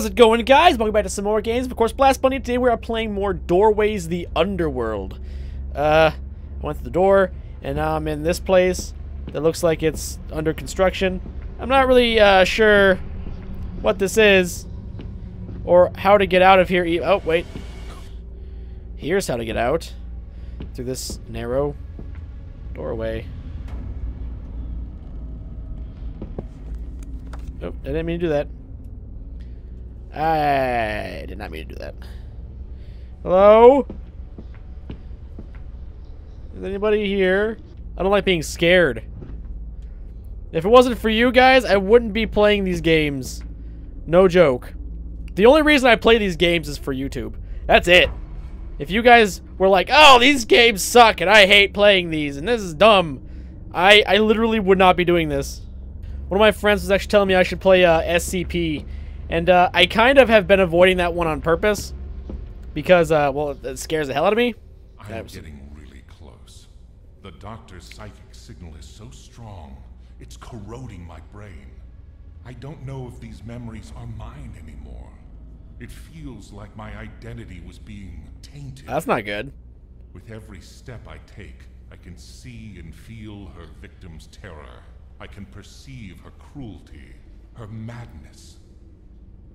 How's it going, guys? Welcome back to some more games. Of course, Blast Bunny. Today we are playing more Doorways the Underworld. Uh, I went to the door, and now I'm in this place that looks like it's under construction. I'm not really uh, sure what this is or how to get out of here. Oh, wait. Here's how to get out through this narrow doorway. Oh, I didn't mean to do that. I did not mean to do that. Hello? Is anybody here? I don't like being scared. If it wasn't for you guys, I wouldn't be playing these games. No joke. The only reason I play these games is for YouTube. That's it. If you guys were like, oh, these games suck and I hate playing these and this is dumb, I, I literally would not be doing this. One of my friends was actually telling me I should play uh, SCP and uh, I kind of have been avoiding that one on purpose because, uh, well, it scares the hell out of me. I'm getting really close. The doctor's psychic signal is so strong, it's corroding my brain. I don't know if these memories are mine anymore. It feels like my identity was being tainted. That's not good. With every step I take, I can see and feel her victim's terror. I can perceive her cruelty, her madness,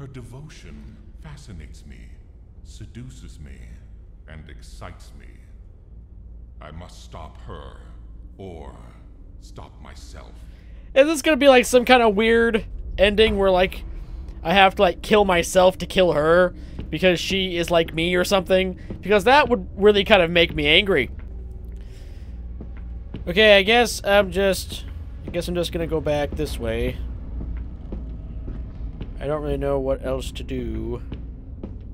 her devotion fascinates me, seduces me, and excites me. I must stop her, or stop myself. Is this gonna be like some kind of weird ending where like I have to like kill myself to kill her because she is like me or something? Because that would really kind of make me angry. Okay, I guess I'm just I guess I'm just gonna go back this way. I don't really know what else to do.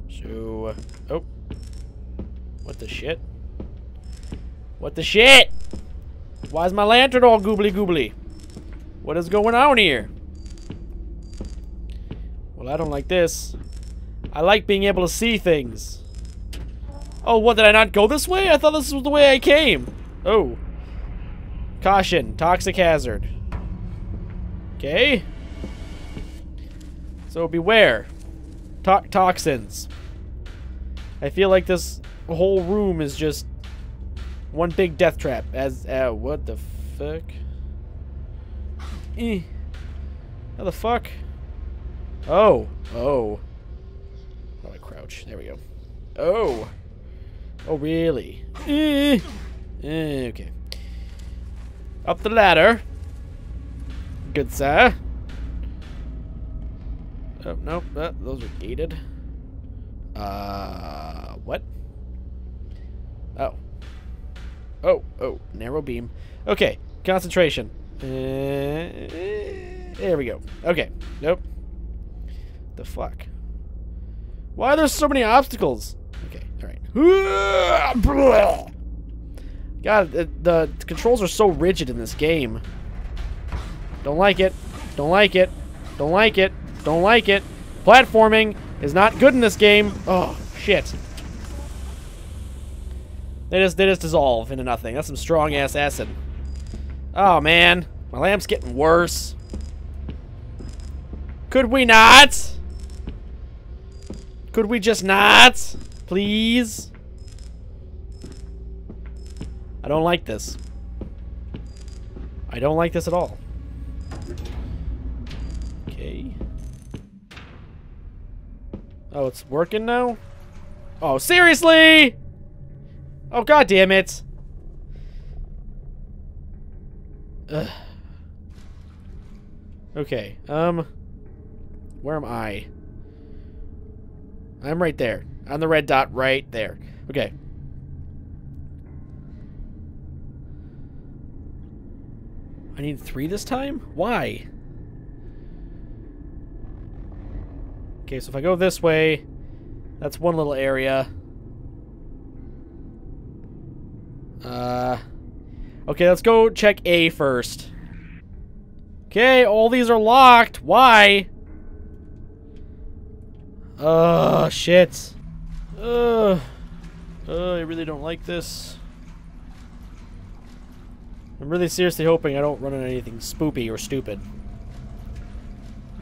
So, oh. What the shit? What the shit? Why is my lantern all goobly goobly? What is going on here? Well, I don't like this. I like being able to see things. Oh, what, did I not go this way? I thought this was the way I came. Oh. Caution, toxic hazard. Okay. So beware. To toxins. I feel like this whole room is just one big death trap. As, uh, what the fuck? Eh. How the fuck? Oh. Oh. How do I crouch? There we go. Oh. Oh, really? Eh. Eh, okay. Up the ladder. Good, sir. Oh, nope, that, those are gated. Uh, what? Oh. Oh, oh, narrow beam. Okay, concentration. Uh, there we go. Okay, nope. The fuck? Why are there so many obstacles? Okay, alright. God, the, the controls are so rigid in this game. Don't like it. Don't like it. Don't like it. Don't like it. Platforming is not good in this game. Oh, shit. They just, they just dissolve into nothing. That's some strong-ass acid. Oh, man. My lamp's getting worse. Could we not? Could we just not? Please? I don't like this. I don't like this at all. Okay. Oh, it's working now? Oh, seriously? Oh, god damn it. Ugh. Okay, um... Where am I? I'm right there. On the red dot right there. Okay. I need three this time? Why? Okay, so if I go this way, that's one little area. Uh, okay, let's go check A first. Okay, all these are locked. Why? Oh, shit. Ugh. Uh, I really don't like this. I'm really seriously hoping I don't run into anything spoopy or stupid.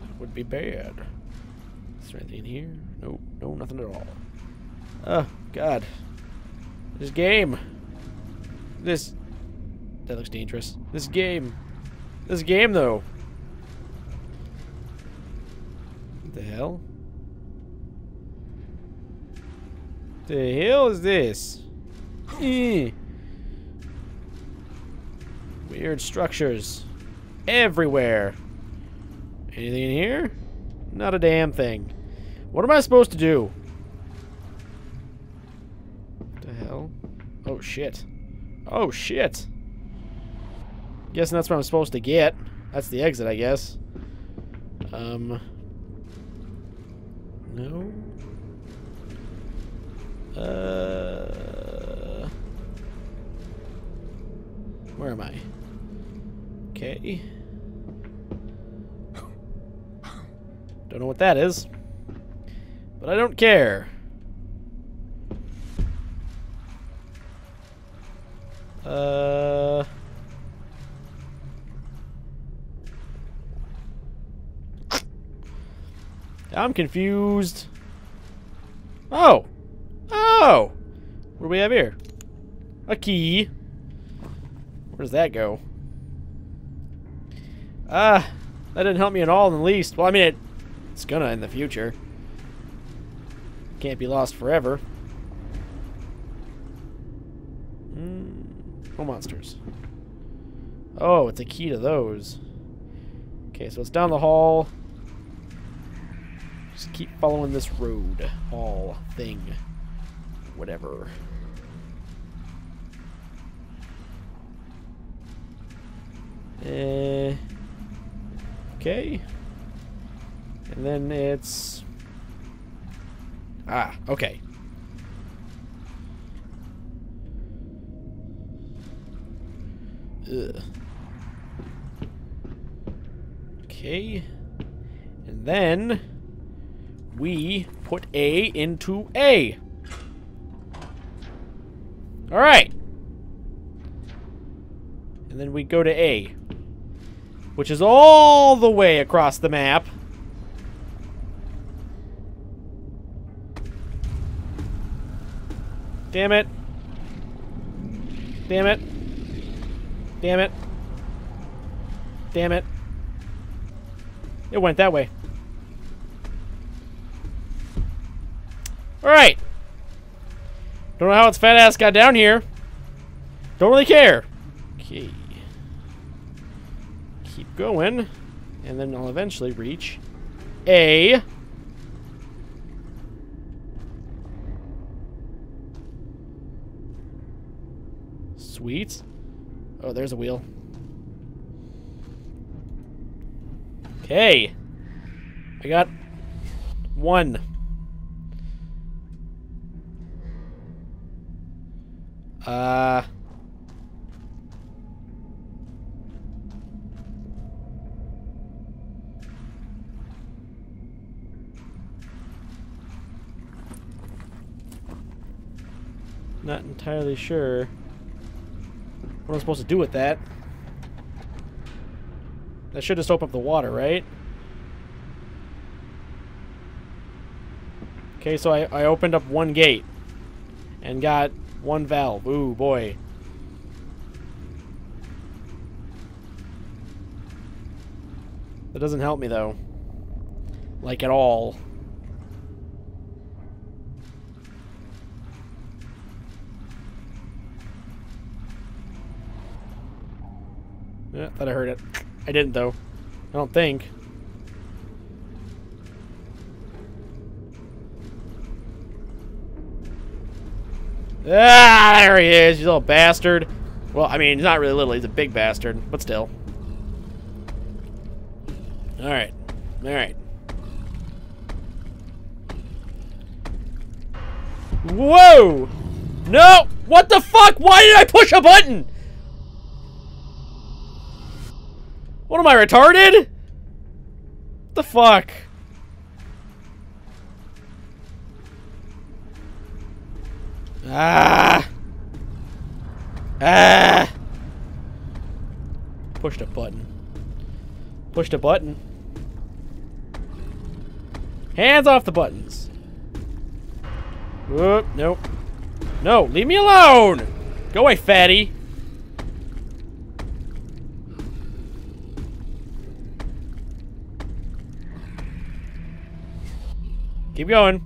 That would be bad there anything in here? No, no, nothing at all. Oh, God. This game. This... That looks dangerous. This game. This game, though. What the hell? The hell is this? Eh. Weird structures. Everywhere. Anything in here? Not a damn thing. What am I supposed to do? What the hell? Oh, shit. Oh, shit. Guessing that's what I'm supposed to get. That's the exit, I guess. Um... No? Uh... Where am I? Okay. Don't know what that is. But I don't care. Uh... I'm confused. Oh! Oh! What do we have here? A key. Where does that go? Ah, that didn't help me at all in the least. Well, I mean, it, it's gonna in the future. Can't be lost forever. Mm, no monsters. Oh, it's a key to those. Okay, so it's down the hall. Just keep following this road, hall, thing, whatever. Uh, okay. And then it's... Ah, okay. Ugh. Okay. And then we put A into A. Alright. And then we go to A. Which is all the way across the map. Damn it. Damn it. Damn it. Damn it. It went that way. Alright. Don't know how its fat ass got down here. Don't really care. Okay. Keep going. And then I'll eventually reach A. Sweet. Oh, there's a wheel. Okay. I got one. Uh... Not entirely sure what am I'm supposed to do with that. That should just open up the water, right? Okay, so I, I opened up one gate and got one valve. Ooh, boy. That doesn't help me, though. Like, at all. Yeah, thought I heard it. I didn't, though. I don't think. Ah, there he is, you little bastard. Well, I mean, he's not really little, he's a big bastard, but still. Alright. Alright. Whoa! No! What the fuck? Why did I push a button? What am I, retarded? the fuck? Ah! Ah! Pushed a button. Pushed a button. Hands off the buttons. Whoop, nope. No, leave me alone! Go away, fatty. Keep going.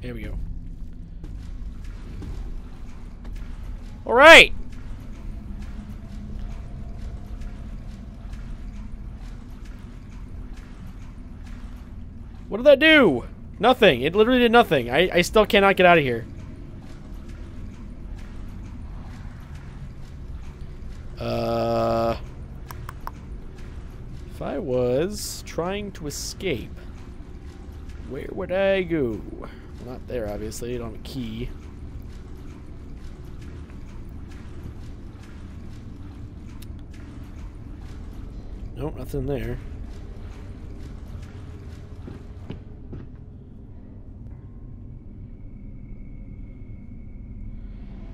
Here we go. All right. What did that do? Nothing. It literally did nothing. I, I still cannot get out of here. Uh... If I was trying to escape, where would I go? Not there, obviously. I don't have a key. Nope, nothing there.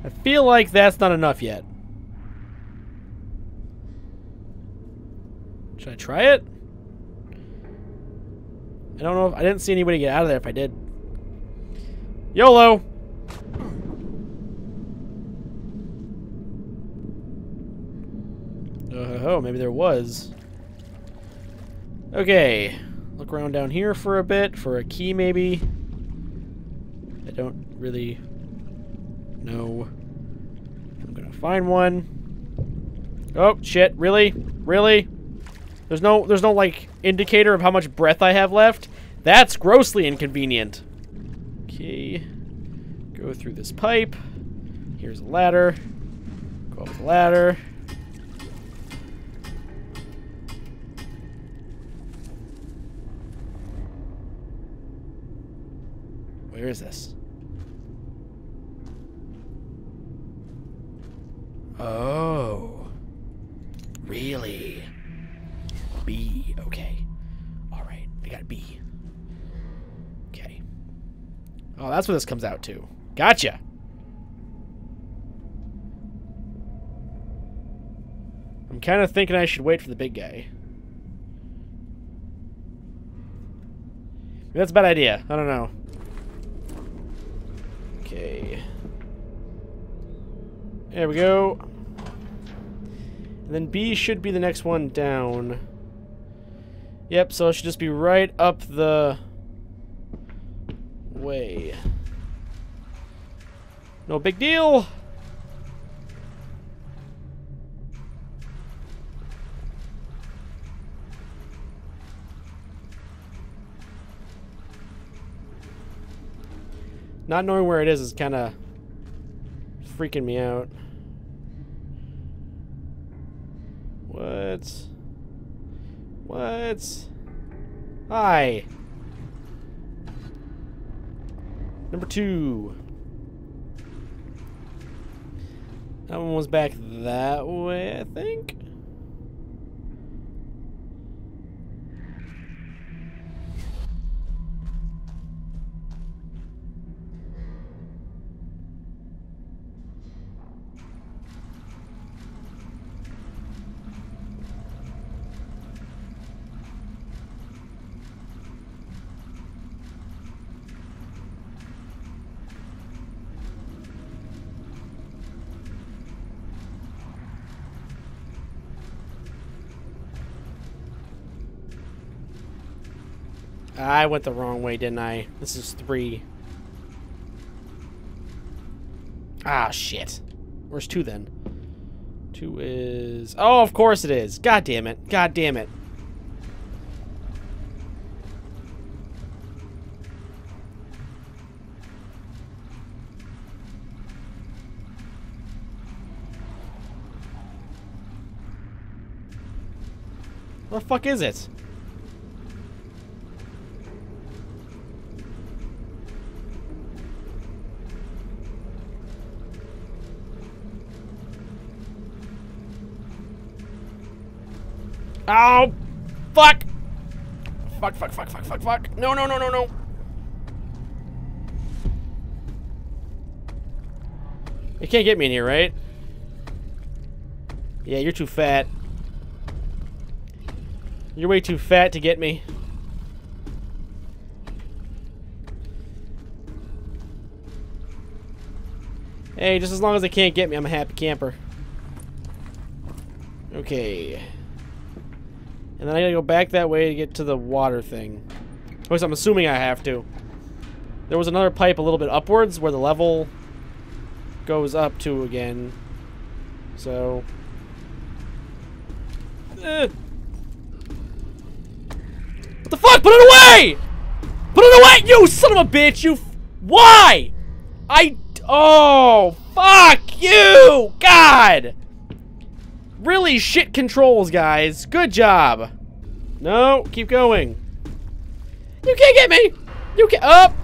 I feel like that's not enough yet. Should I try it? I don't know if I didn't see anybody get out of there if I did. YOLO! Oh, oh, maybe there was. Okay. Look around down here for a bit, for a key maybe. I don't really know I'm gonna find one. Oh, shit, really? Really? There's no, there's no, like, indicator of how much breath I have left? That's grossly inconvenient. Okay. Go through this pipe. Here's a ladder. Go up the ladder. Where is this? Oh. Really? B. Okay. Alright. I got B. Okay. Oh, that's what this comes out to. Gotcha. I'm kind of thinking I should wait for the big guy. Maybe that's a bad idea. I don't know. Okay. There we go. And then B should be the next one down. Yep, so it should just be right up the way. No big deal. Not knowing where it is is kind of freaking me out. What? What? Hi. Number two. That one was back that way, I think. I went the wrong way, didn't I? This is three. Ah, shit. Where's two then? Two is... Oh, of course it is. God damn it. God damn it. Where the fuck is it? Oh! Fuck! Fuck, fuck, fuck, fuck, fuck, fuck. No, no, no, no, no. You can't get me in here, right? Yeah, you're too fat. You're way too fat to get me. Hey, just as long as they can't get me, I'm a happy camper. Okay. And then I gotta go back that way to get to the water thing. Of course, I'm assuming I have to. There was another pipe a little bit upwards where the level goes up to again. So... Eh. What the fuck? Put it away! Put it away, you son of a bitch! You... Why? I Oh, fuck you! God! Really shit controls, guys. Good job. No, keep going. You can't get me! You can't- Up!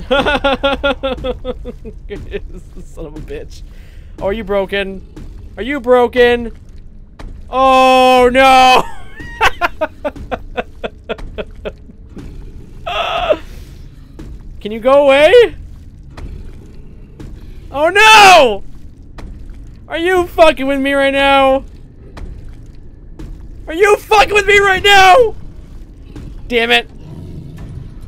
Son of a bitch. Oh, are you broken? Are you broken? Oh, no! Can you go away? Oh no! Are you fucking with me right now? Are you fucking with me right now? Damn it.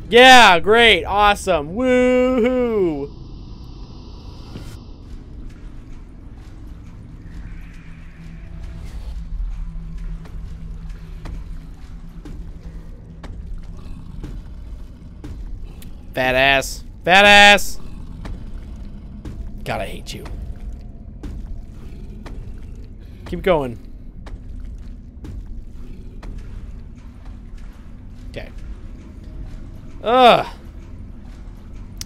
Yeah, great, awesome, woohoo! Fat ass. Fat ass! God, I hate you. Keep going. Okay. Ugh.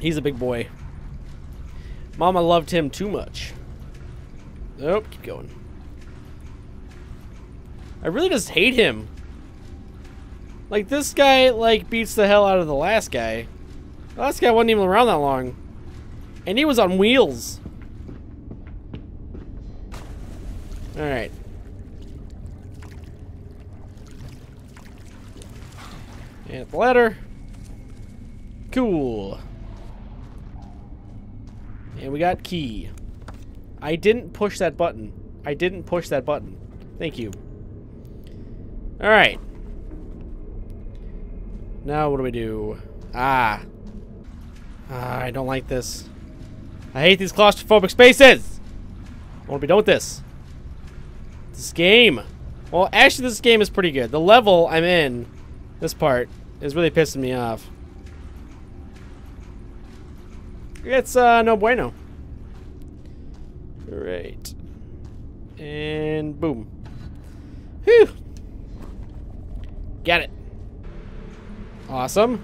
He's a big boy. Mama loved him too much. Nope, keep going. I really just hate him. Like, this guy, like, beats the hell out of the last guy. The last guy wasn't even around that long. And he was on wheels. Alright. And the ladder. Cool. And we got key. I didn't push that button. I didn't push that button. Thank you. Alright. Now what do we do? Ah. ah. I don't like this. I hate these claustrophobic spaces! I want to be done with this. This game. Well, actually, this game is pretty good. The level I'm in, this part, is really pissing me off. It's, uh, no bueno. Great. And boom. Whew. Got it. Awesome.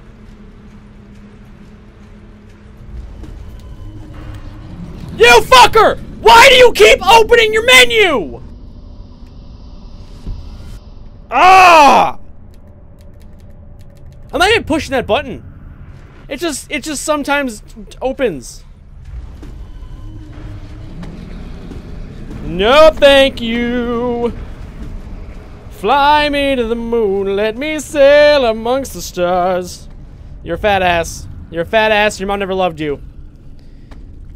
You fucker! Why do you keep opening your menu? Ah! I'm not even pushing that button. It just, it just sometimes opens. No, thank you. Fly me to the moon, let me sail amongst the stars. You're a fat ass. You're a fat ass, your mom never loved you.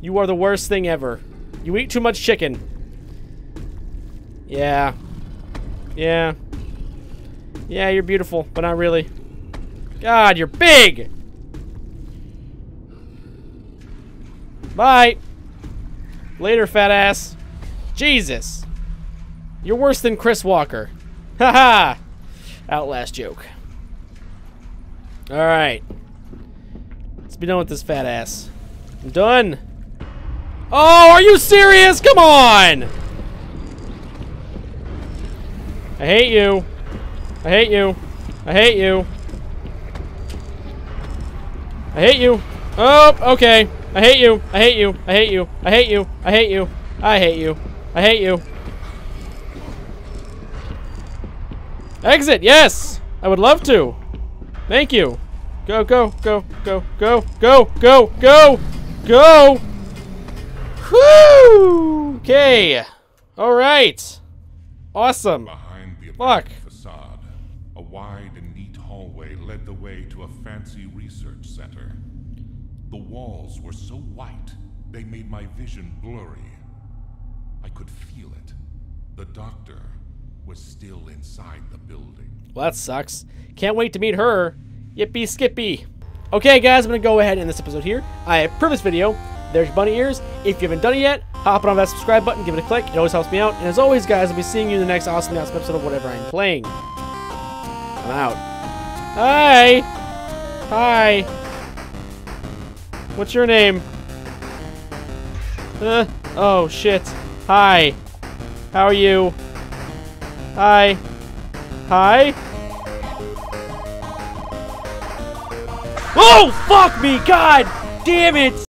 You are the worst thing ever. You eat too much chicken. Yeah. Yeah. Yeah, you're beautiful, but not really. God, you're big! Bye! Later, fat ass. Jesus. You're worse than Chris Walker. Haha! Outlast joke. Alright. Let's be done with this fat ass. I'm done. Oh, are you serious? Come on! I hate you. I hate you. I hate you. I hate you. Oh, okay. I hate you. I hate you. I hate you. I hate you. I hate you. I hate you. I hate you. Exit, yes! I would love to. Thank you. Go, go, go, go, go, go, go, go, go! Whoo! Okay. Alright. Awesome. Behind the Fuck. facade, a wide and neat hallway led the way to a fancy. The walls were so white, they made my vision blurry. I could feel it. The doctor, was still inside the building. Well, that sucks. Can't wait to meet her. Yippee skippy. Okay, guys, I'm going to go ahead and end this episode here. I this video. There's your bunny ears. If you haven't done it yet, hop on that subscribe button, give it a click. It always helps me out. And as always, guys, I'll be seeing you in the next awesome awesome episode of whatever I'm playing. I'm out. Hi! Hi! What's your name? Uh, oh, shit. Hi. How are you? Hi. Hi? Oh, fuck me! God damn it!